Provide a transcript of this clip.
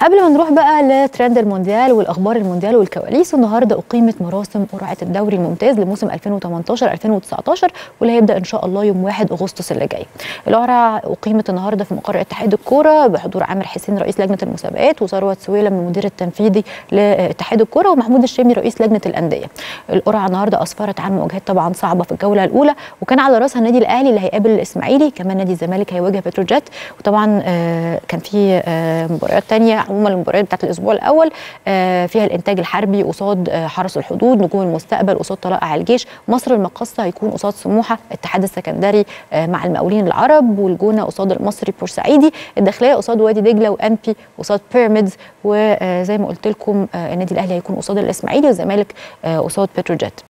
قبل ما نروح بقى لترند المونديال والأخبار المونديال والكواليس النهارده أقيمت مراسم قرعة الدوري الممتاز لموسم 2018 2019 واللي هيبدأ إن شاء الله يوم 1 أغسطس اللي جاي. القرعة أقيمت النهارده في مقر اتحاد الكورة بحضور عامر حسين رئيس لجنة المسابقات وثروت سويلم المدير التنفيذي لاتحاد الكورة ومحمود الشامي رئيس لجنة الأندية. القرعة النهارده أسفرت عن مواجهات طبعا صعبة في الجولة الأولى وكان على رأسها النادي الأهلي اللي هيقابل الإسماعيلي كمان نادي الزمالك هيواجه بتروجيت وطبعا كان في مباريات ثانية عموما المباريات بتاعت الأسبوع الأول فيها الإنتاج الحربي قصاد حرس الحدود نجوم المستقبل قصاد طلائع الجيش. مصر المقاصه هيكون قصاد سموحة الاتحاد السكندري مع المقاولين العرب والجونة قصاد المصري بورسعيدي الداخلية قصاد وادي دجلة وأمبي قصاد بيراميدز وزي ما قلت لكم النادي الأهلي هيكون قصاد الإسماعيلي والزمالك قصاد بتروجيت.